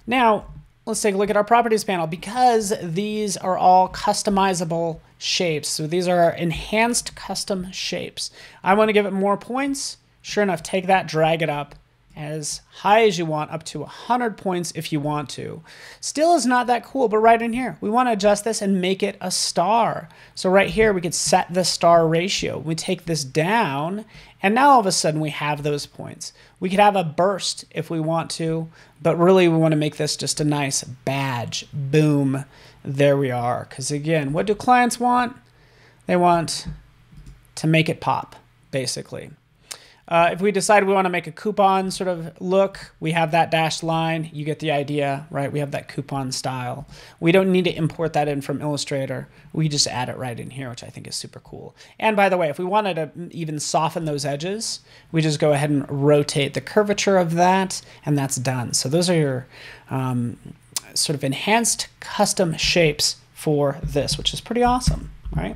Now, let's take a look at our properties panel because these are all customizable shapes. So these are enhanced custom shapes. I want to give it more points. Sure enough, take that, drag it up as high as you want, up to 100 points if you want to. Still is not that cool, but right in here, we want to adjust this and make it a star. So right here, we could set the star ratio. We take this down, and now all of a sudden we have those points. We could have a burst if we want to, but really we want to make this just a nice badge. Boom. There we are. Because again, what do clients want? They want to make it pop, basically. Uh, if we decide we want to make a coupon sort of look, we have that dashed line. You get the idea, right? We have that coupon style. We don't need to import that in from Illustrator. We just add it right in here, which I think is super cool. And by the way, if we wanted to even soften those edges, we just go ahead and rotate the curvature of that, and that's done. So those are your um, sort of enhanced custom shapes for this, which is pretty awesome, right?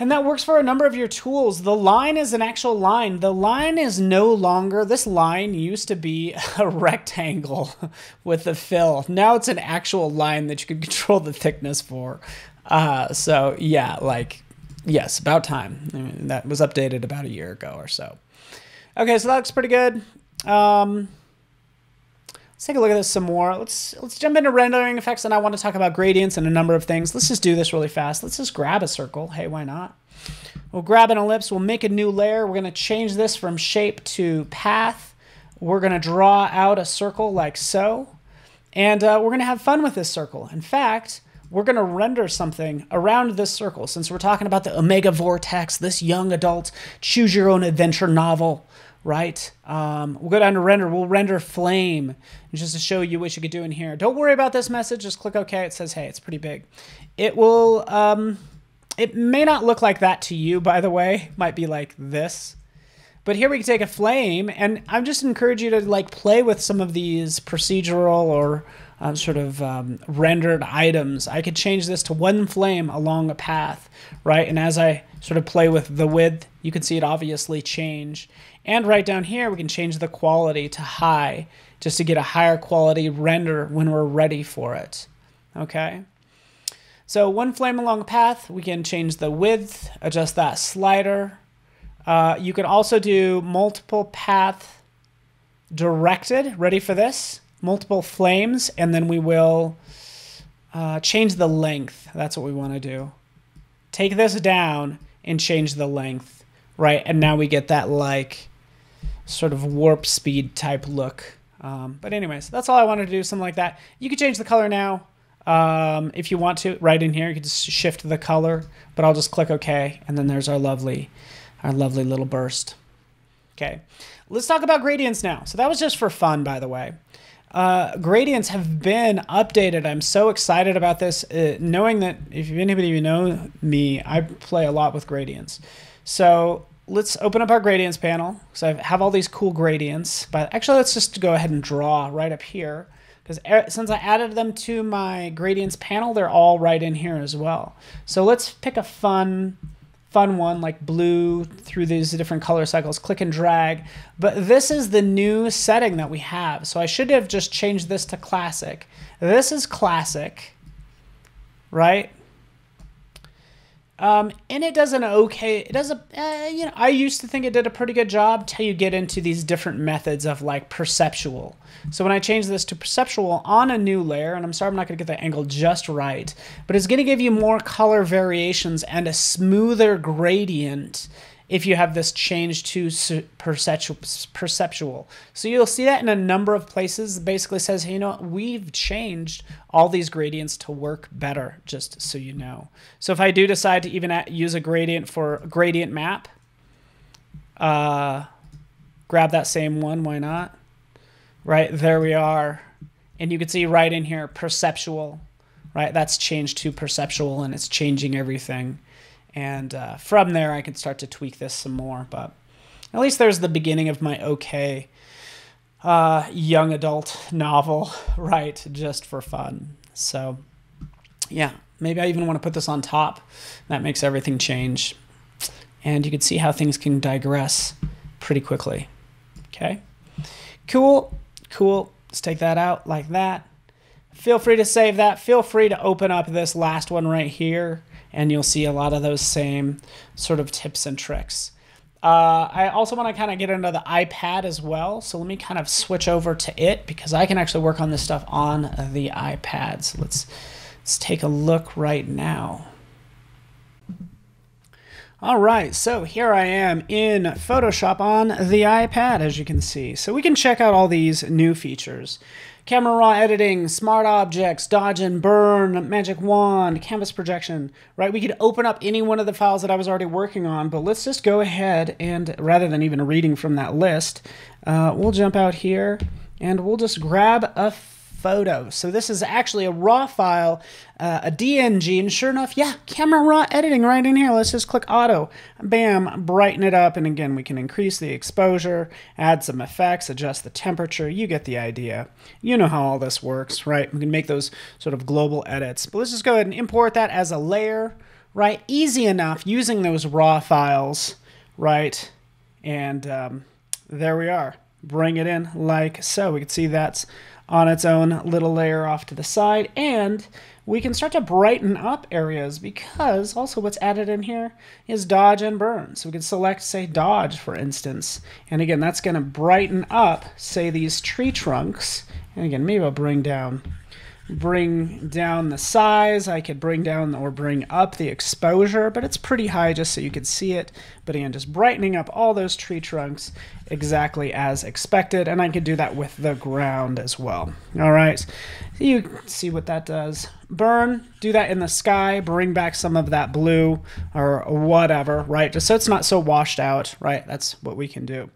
And that works for a number of your tools. The line is an actual line. The line is no longer, this line used to be <laughs> a rectangle <laughs> with a fill. Now it's an actual line that you can <laughs> control the thickness for. Uh, so yeah, like, yes, about time. I mean, that was updated about a year ago or so. Okay, so that looks pretty good. Um, Let's take a look at this some more. Let's let's jump into rendering effects, and I want to talk about gradients and a number of things. Let's just do this really fast. Let's just grab a circle. Hey, why not? We'll grab an ellipse. We'll make a new layer. We're going to change this from shape to path. We're going to draw out a circle like so. And uh, we're going to have fun with this circle. In fact, we're going to render something around this circle. Since we're talking about the Omega Vortex, this young adult choose your own adventure novel, right? Um, we'll go down to render. We'll render flame just to show you what you could do in here. Don't worry about this message. Just click OK. It says, hey, it's pretty big. It will, um, it may not look like that to you, by the way. Might be like this. But here we can take a flame, and I'm just encourage you to like play with some of these procedural or um, sort of um, rendered items. I could change this to one flame along a path, right? And as I sort of play with the width, you can see it obviously change. And right down here, we can change the quality to high just to get a higher quality render when we're ready for it. Okay. So one flame along a path, we can change the width, adjust that slider. Uh, you can also do multiple path directed. Ready for this? Multiple flames, and then we will uh, change the length. That's what we want to do. Take this down and change the length, right? And now we get that like sort of warp speed type look. Um, but anyways, that's all I wanted to do, something like that. You can change the color now um, if you want to. Right in here, you can just shift the color, but I'll just click OK, and then there's our lovely, our lovely little burst. Okay, let's talk about gradients now. So that was just for fun, by the way. Uh, gradients have been updated. I'm so excited about this, uh, knowing that if anybody you know me, I play a lot with gradients. So let's open up our gradients panel. So I have all these cool gradients, but actually let's just go ahead and draw right up here because since I added them to my gradients panel, they're all right in here as well. So let's pick a fun fun one like blue through these different color cycles, click and drag. But this is the new setting that we have. So I should have just changed this to classic. This is classic, right? Um, and it does an okay, it does a, uh, you know, I used to think it did a pretty good job till you get into these different methods of like perceptual. So when I change this to perceptual on a new layer, and I'm sorry I'm not going to get the angle just right, but it's going to give you more color variations and a smoother gradient if you have this change to perceptual. So you'll see that in a number of places. It basically says, hey, you know, we've changed all these gradients to work better, just so you know. So if I do decide to even use a gradient for gradient map, uh, grab that same one, why not? Right, there we are. And you can see right in here, perceptual, right? That's changed to perceptual and it's changing everything. And uh, from there, I can start to tweak this some more. But at least there's the beginning of my okay uh, young adult novel, <laughs> right? Just for fun. So, yeah, maybe I even want to put this on top. That makes everything change. And you can see how things can digress pretty quickly. Okay. Cool. Cool. Let's take that out like that. Feel free to save that. Feel free to open up this last one right here and you'll see a lot of those same sort of tips and tricks. Uh, I also want to kind of get into the iPad as well. So let me kind of switch over to it because I can actually work on this stuff on the iPad. So let's, let's take a look right now. All right, so here I am in Photoshop on the iPad, as you can see. So we can check out all these new features. Camera raw editing, smart objects, dodge and burn, magic wand, canvas projection, right? We could open up any one of the files that I was already working on, but let's just go ahead and rather than even reading from that list, uh, we'll jump out here and we'll just grab a photo. So this is actually a raw file, uh, a DNG, and sure enough, yeah, camera raw editing right in here. Let's just click auto, bam, brighten it up, and again, we can increase the exposure, add some effects, adjust the temperature, you get the idea. You know how all this works, right? We can make those sort of global edits, but let's just go ahead and import that as a layer, right? Easy enough using those raw files, right? And um, there we are. Bring it in like so. We can see that's on its own little layer off to the side. And we can start to brighten up areas because also what's added in here is dodge and burn. So we can select, say, dodge, for instance. And again, that's going to brighten up, say, these tree trunks. And again, maybe I'll bring down bring down the size. I could bring down or bring up the exposure, but it's pretty high just so you could see it. But again, just brightening up all those tree trunks exactly as expected. And I could do that with the ground as well. All right, you see what that does. Burn, do that in the sky, bring back some of that blue or whatever, right? Just so it's not so washed out, right? That's what we can do.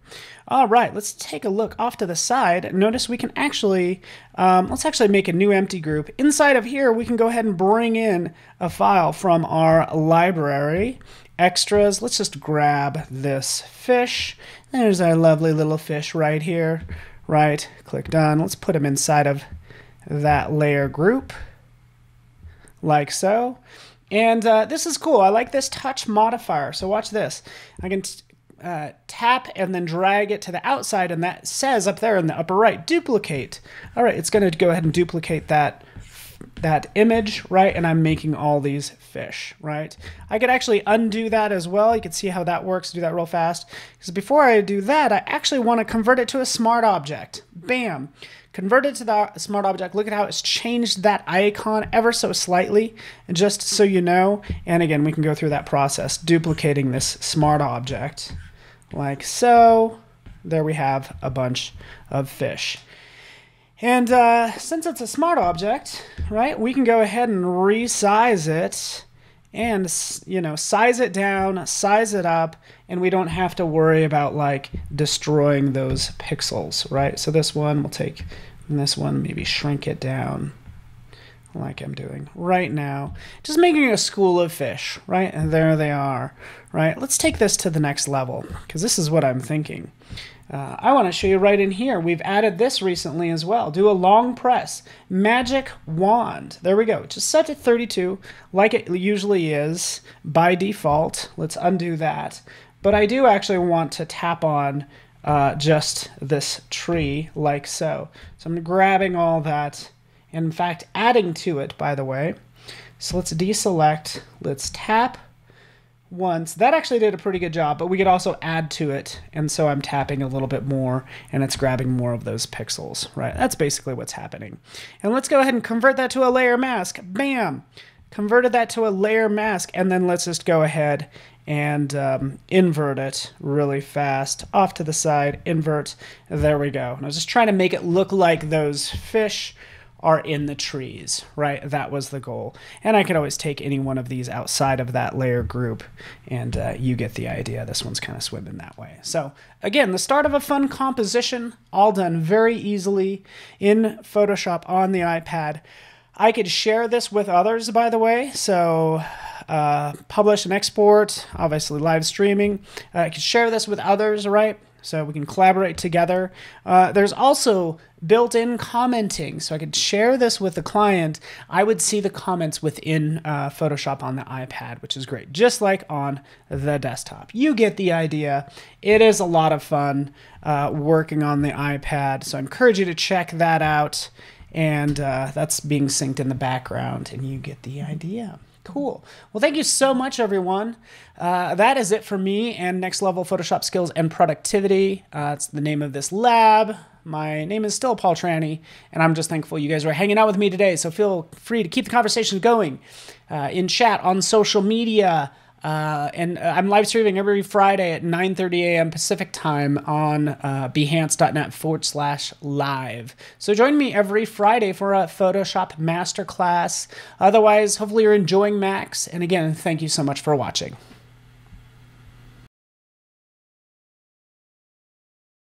All right, let's take a look off to the side. Notice we can actually, um, let's actually make a new empty group. Inside of here, we can go ahead and bring in a file from our library. Extras, let's just grab this fish. There's our lovely little fish right here. Right, click done. Let's put him inside of that layer group, like so. And uh, this is cool. I like this touch modifier. So watch this. I can uh, tap and then drag it to the outside, and that says up there in the upper right, duplicate. All right, it's going to go ahead and duplicate that that image, right? And I'm making all these fish, right? I could actually undo that as well. You can see how that works, do that real fast. Because before I do that, I actually want to convert it to a smart object. Bam. Convert it to the smart object. Look at how it's changed that icon ever so slightly, just so you know. And again, we can go through that process, duplicating this smart object like so. there we have a bunch of fish. And uh, since it's a smart object, right, we can go ahead and resize it and, you know, size it down, size it up, and we don't have to worry about like destroying those pixels, right? So this one we'll take, and this one maybe shrink it down like I'm doing right now. Just making a school of fish, right? And there they are, right? Let's take this to the next level because this is what I'm thinking. Uh, I want to show you right in here. We've added this recently as well. Do a long press. Magic wand. There we go. Just set it 32 like it usually is by default. Let's undo that. But I do actually want to tap on uh, just this tree like so. So I'm grabbing all that in fact adding to it, by the way. So let's deselect, let's tap once. That actually did a pretty good job, but we could also add to it. And so I'm tapping a little bit more and it's grabbing more of those pixels, right? That's basically what's happening. And let's go ahead and convert that to a layer mask. Bam! Converted that to a layer mask. And then let's just go ahead and um, invert it really fast off to the side, invert. There we go. And I was just trying to make it look like those fish are in the trees, right? That was the goal. And I could always take any one of these outside of that layer group, and uh, you get the idea. This one's kind of swimming that way. So again, the start of a fun composition, all done very easily in Photoshop on the iPad. I could share this with others, by the way. So uh, publish and export, obviously live streaming. Uh, I could share this with others, right? So we can collaborate together. Uh, there's also built-in commenting, so I could share this with the client. I would see the comments within uh, Photoshop on the iPad, which is great, just like on the desktop. You get the idea. It is a lot of fun uh, working on the iPad, so I encourage you to check that out. And uh, that's being synced in the background, and you get the idea. Cool. Well, thank you so much, everyone. Uh, that is it for me and Next Level Photoshop Skills and Productivity. Uh, it's the name of this lab. My name is still Paul Trani, and I'm just thankful you guys are hanging out with me today. So feel free to keep the conversation going uh, in chat, on social media, uh, and uh, I'm live streaming every Friday at 9:30 a.m. Pacific time on uh, behance.net forward slash live. So join me every Friday for a Photoshop masterclass. Otherwise, hopefully you're enjoying Max. And again, thank you so much for watching.